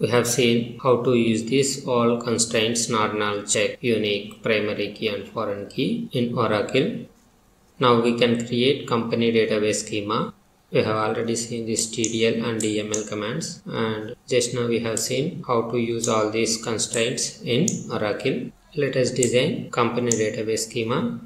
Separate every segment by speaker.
Speaker 1: we have seen how to use this all constraints null check unique primary key and foreign key in Oracle. Now we can create company database schema. We have already seen this DDL and DML commands and just now we have seen how to use all these constraints in Oracle. Let us design company database schema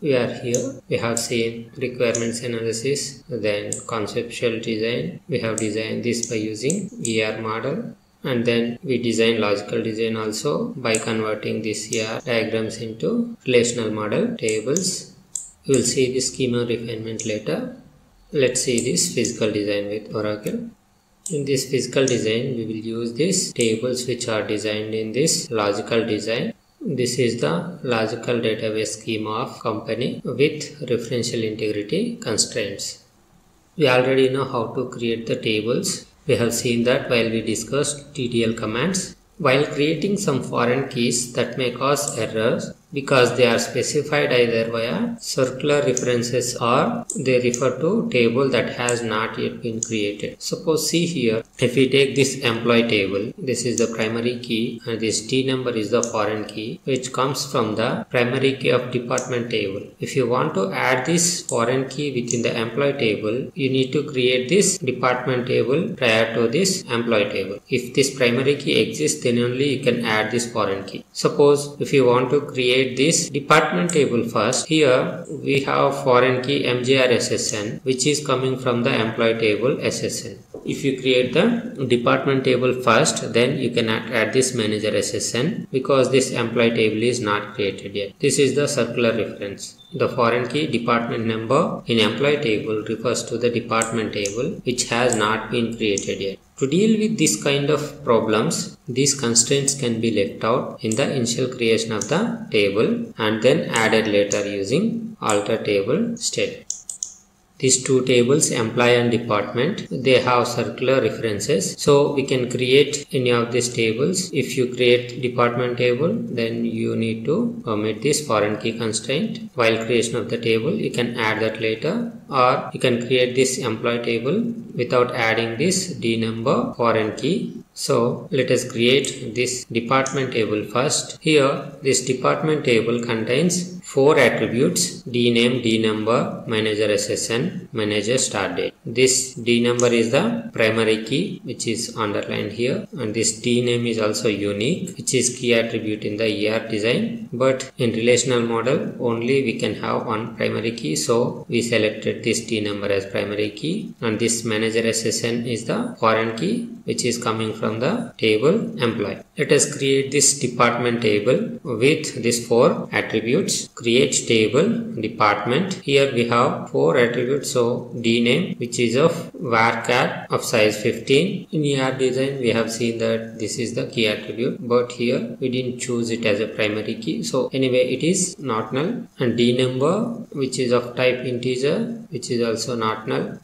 Speaker 1: we are here. We have seen requirements analysis then conceptual design. We have designed this by using er model. And then we design logical design also by converting this ER diagrams into relational model tables. We will see the schema refinement later. Let's see this physical design with oracle. In this physical design we will use these tables which are designed in this logical design this is the logical database schema of company with referential integrity constraints. We already know how to create the tables. We have seen that while we discussed DDL commands. While creating some foreign keys that may cause errors, because they are specified either via circular references or they refer to table that has not yet been created. Suppose see here, if we take this employee table, this is the primary key and this D number is the foreign key which comes from the primary key of department table. If you want to add this foreign key within the employee table, you need to create this department table prior to this employee table. If this primary key exists, then only you can add this foreign key. Suppose if you want to create create this department table first. Here we have foreign key MJR SSN which is coming from the employee table SSN. If you create the department table first then you can add this manager SSN because this employee table is not created yet. This is the circular reference. The foreign key department number in employee table refers to the department table which has not been created yet. To deal with this kind of problems, these constraints can be left out in the initial creation of the table and then added later using alter table state. These two tables, employee and department, they have circular references. So we can create any of these tables. If you create department table, then you need to omit this foreign key constraint. While creation of the table, you can add that later or you can create this employee table without adding this D number foreign key so let us create this department table first. Here this department table contains four attributes dname, dnumber, manager SSN, manager start date. This dnumber is the primary key which is underlined here and this dname is also unique which is key attribute in the ER design but in relational model only we can have one primary key so we selected this dnumber as primary key and this manager SSN is the foreign key which is coming from the table employee. Let us create this department table with these four attributes. Create table department. Here we have four attributes. So D name which is of varchar of size 15. In ER design we have seen that this is the key attribute but here we didn't choose it as a primary key. So anyway it is not null and D number which is of type integer which is also not null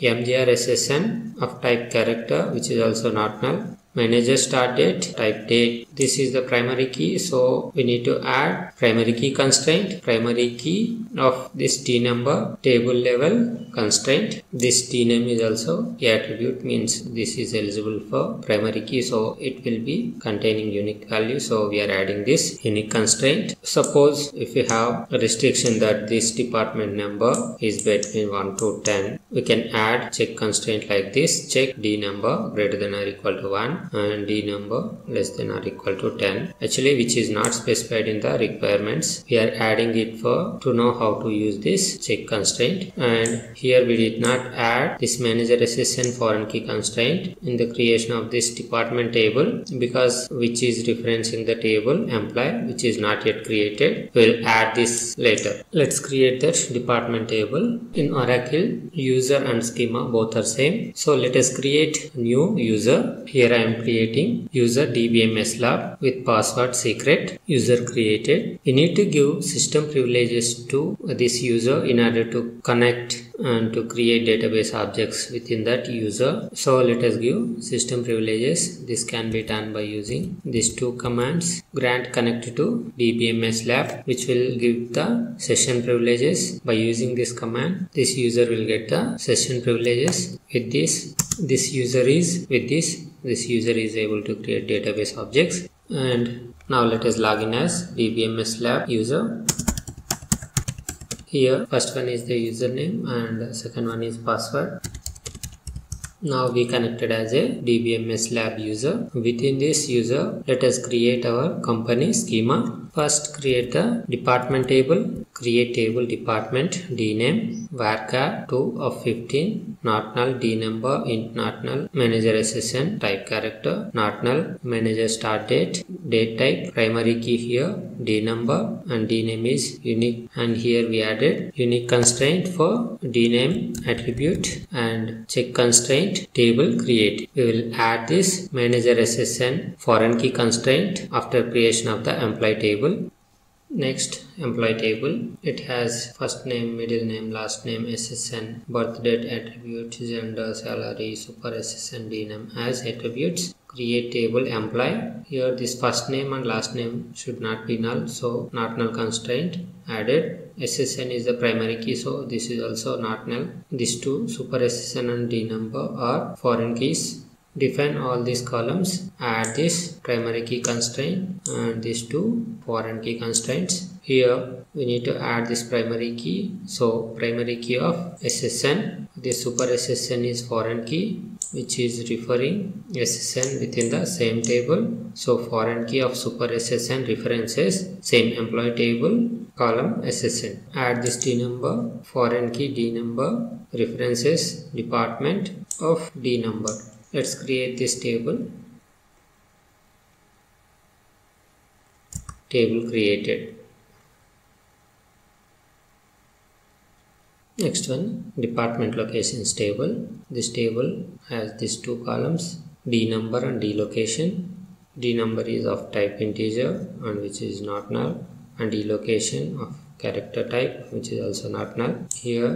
Speaker 1: mgr ssn of type character which is also not null manager start date type date. This is the primary key so we need to add primary key constraint primary key of this d number table level constraint. This d name is also key attribute means this is eligible for primary key so it will be containing unique value so we are adding this unique constraint. Suppose if we have a restriction that this department number is between 1 to 10 we can add check constraint like this check d number greater than or equal to 1 and d number less than or equal to 10 actually which is not specified in the requirements. We are adding it for to know how to use this check constraint. And here we did not add this manager ssn foreign key constraint in the creation of this department table because which is referencing the table employee which is not yet created we'll add this later. Let's create that department table. In oracle user and schema both are same. So let us create new user. Here i am creating user dbms lab with password secret user created. You need to give system privileges to this user in order to connect and to create database objects within that user. So let us give system privileges. This can be done by using these two commands. Grant connect to dbms lab which will give the session privileges. By using this command this user will get the session privileges with this this user is with this this user is able to create database objects and now let us log in as dbms lab user here first one is the username and second one is password now we connected as a DBMS lab user. Within this user, let us create our company schema. First create the department table. Create table department dname varchar 2 of 15 not null d number int not null manager ssn type character not null manager start date date type primary key here d number and d name is unique and here we added unique constraint for d name attribute and check constraint table create. We will add this manager SSN foreign key constraint after creation of the employee table. Next employee table. It has first name, middle name, last name, SSN, birth date attribute, gender, salary, super SSN, DNAM as attributes. Create table employee. Here this first name and last name should not be null so not null constraint added. Ssn is the primary key so this is also not null. These two super ssn and d number are foreign keys define all these columns add this primary key constraint and these two foreign key constraints here we need to add this primary key so primary key of ssn this super ssn is foreign key which is referring SSN within the same table. So foreign key of super SSN references same employee table column SSN. Add this D number, foreign key D number references department of D number. Let's create this table. Table created. Next one, department locations table. This table has these two columns, D number and D location. D number is of type integer and which is not null and D location of character type which is also not null. Here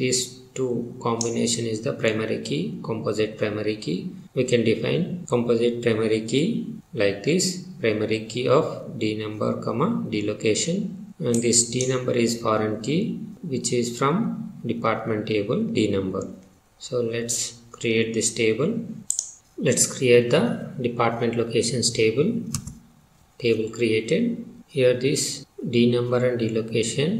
Speaker 1: these two combination is the primary key, composite primary key. We can define composite primary key like this, primary key of D number comma D location and this D number is foreign key which is from department table d number so let's create this table let's create the department locations table table created here this d number and d location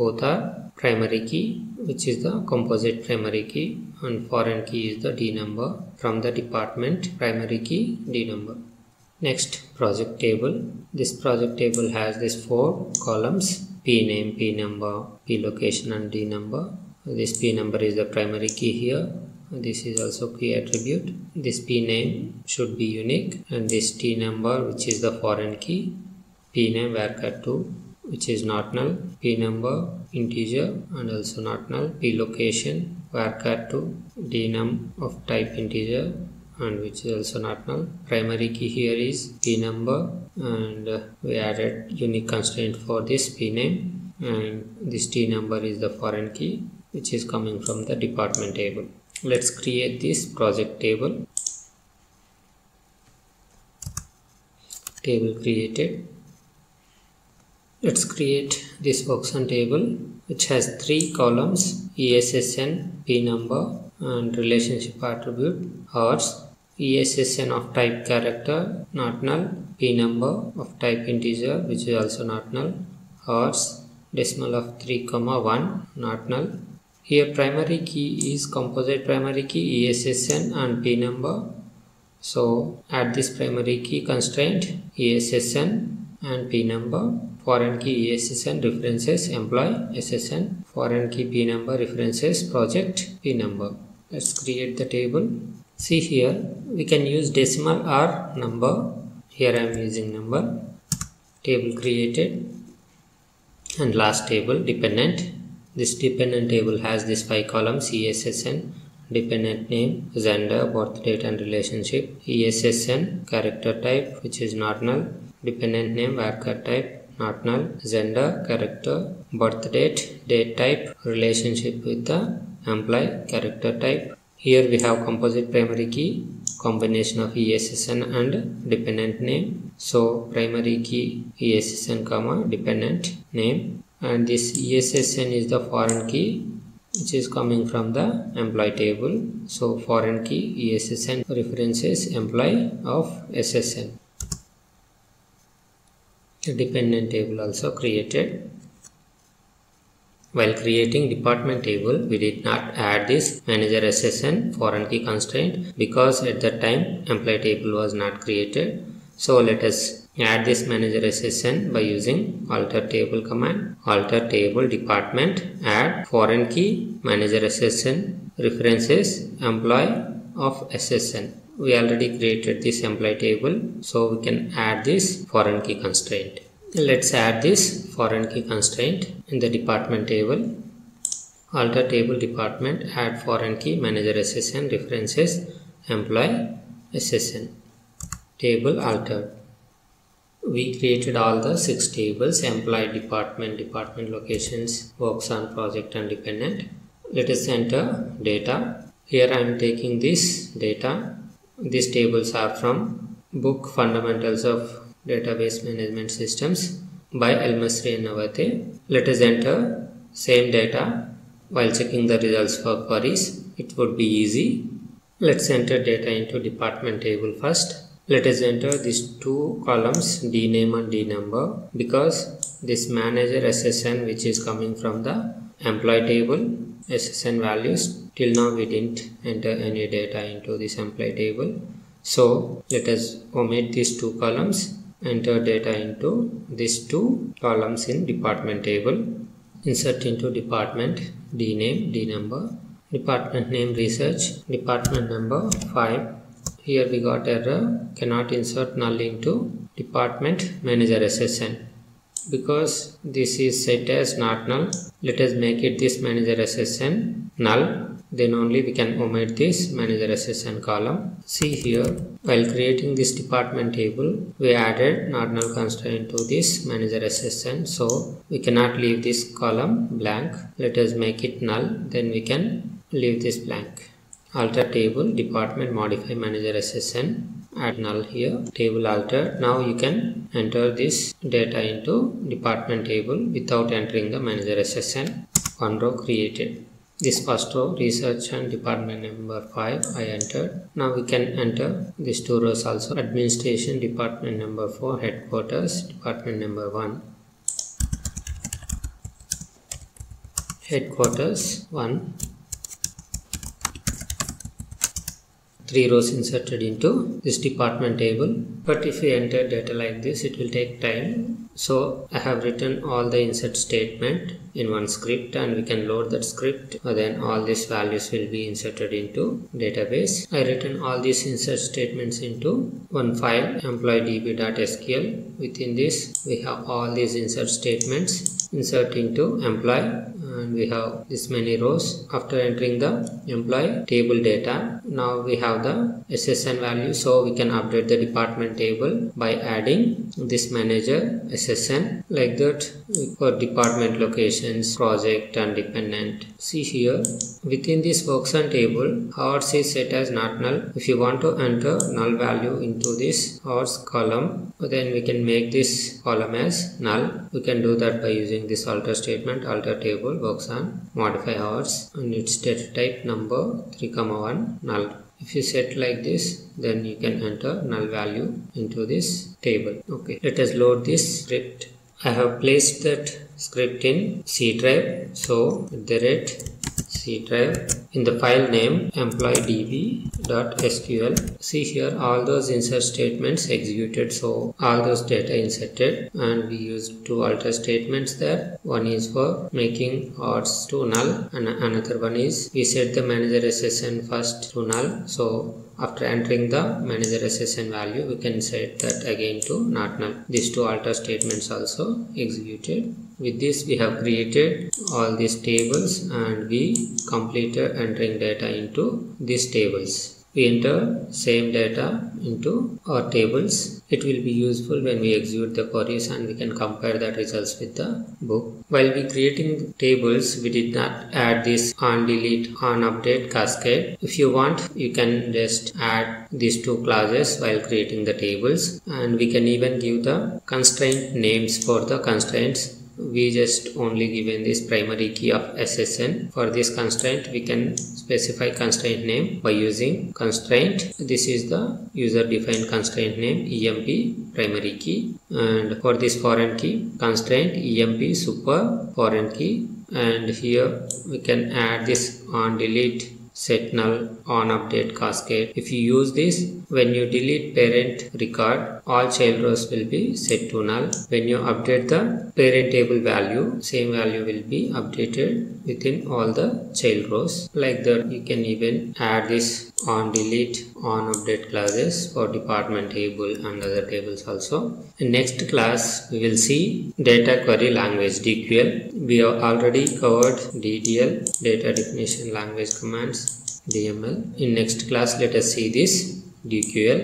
Speaker 1: both are primary key which is the composite primary key and foreign key is the d number. From the department primary key d number. Next project table. This project table has these four columns p name p number p location and d number. This p number is the primary key here. This is also key attribute. This p name should be unique and this d number which is the foreign key. P name varchar2 which is not null p number integer and also not null p location varchar2 d num of type integer and which is also not null. Primary key here is p number and uh, we added unique constraint for this p name and this d number is the foreign key which is coming from the department table. Let's create this project table. Table created let's create this workson table which has three columns ESSN, P number and relationship attribute hours ESSN of type character not null, P number of type integer which is also not null, hours decimal of 3 comma 1 not null. Here primary key is composite primary key ESSN and P number. So add this primary key constraint ESSN and P number. Foreign key ESSN references employee SSN. Foreign key P number references project P number. Let's create the table. See here, we can use decimal or number. Here I am using number. Table created and last table dependent. This dependent table has this five columns ESSN, dependent name, gender, birth date and relationship, ESSN, character type which is not null, dependent name, varchar type, not null, gender, character, birth date, date type, relationship with the employee, character type, here we have composite primary key, combination of ESSN and dependent name. So primary key ESSN comma dependent name and this ESSN is the foreign key which is coming from the employee table. So foreign key ESSN references employee of SSN. Dependent table also created. While creating department table, we did not add this manager SSN foreign key constraint because at that time employee table was not created. So let us Add this manager SSN by using alter table command. Alter table department add foreign key manager SSN references employee of SSN. We already created this employee table so we can add this foreign key constraint. Let's add this foreign key constraint in the department table. Alter table department add foreign key manager SSN references employee SSN. Table altered we created all the six tables employee department department locations works on project and dependent let us enter data here i am taking this data these tables are from book fundamentals of database management systems by Elmasri and Navathe. Let us enter same data while checking the results for queries. It would be easy. Let's enter data into department table first. Let us enter these two columns d name and d number because this manager SSN which is coming from the employee table SSN values till now we didn't enter any data into this employee table. So let us omit these two columns enter data into these two columns in department table insert into department d name d number department name research department number 5 here we got error cannot insert null into department manager SSN because this is set as not null let us make it this manager SSN null. Then only we can omit this manager SSN column. See here while creating this department table we added not null constraint to this manager SSN so we cannot leave this column blank. Let us make it null. Then we can leave this blank. Alter table department modify manager SSN add null here table alter now you can enter this data into department table without entering the manager SSN one row created. This first row research and department number 5 I entered. Now we can enter. These two rows also. Administration department number 4 headquarters department number 1 headquarters 1 three rows inserted into this department table. But if we enter data like this it will take time. So I have written all the insert statement in one script and we can load that script. Then all these values will be inserted into database. I written all these insert statements into one file employeedb.sql within this we have all these insert statements insert into employee. And we have this many rows. After entering the employee table data now we have the ssn value so we can update the department table by adding this manager ssn like that for department locations project and dependent. See here within this workson table hours is set as not null. If you want to enter null value into this hours column then we can make this column as null. We can do that by using this alter statement alter table works on modify hours and its data type number 3 comma 1 null if you set like this then you can enter null value into this table. Okay let us load this script. I have placed that script in c drive. So the rate C drive in the file name employeedb.sql see here all those insert statements executed. So all those data inserted and we used two alter statements there. One is for making odds to null and another one is we set the manager ssn first to null. So after entering the manager ssn value we can set that again to not null. These two alter statements also executed. With this we have created all these tables and we completed entering data into these tables we enter same data into our tables. It will be useful when we execute the queries and we can compare the results with the book. While we creating tables we did not add this on delete on update cascade. If you want you can just add these two clauses while creating the tables. And we can even give the constraint names for the constraints we just only given this primary key of ssn for this constraint we can specify constraint name by using constraint. This is the user defined constraint name emp primary key. And for this foreign key constraint emp super foreign key. And here we can add this on delete set null on update cascade. If you use this when you delete parent record all child rows will be set to null. When you update the parent table value same value will be updated within all the child rows. Like that you can even add this on delete on update classes for department table and other tables also. In next class we will see data query language dql we have already covered ddl data definition language commands dml in next class let us see this dql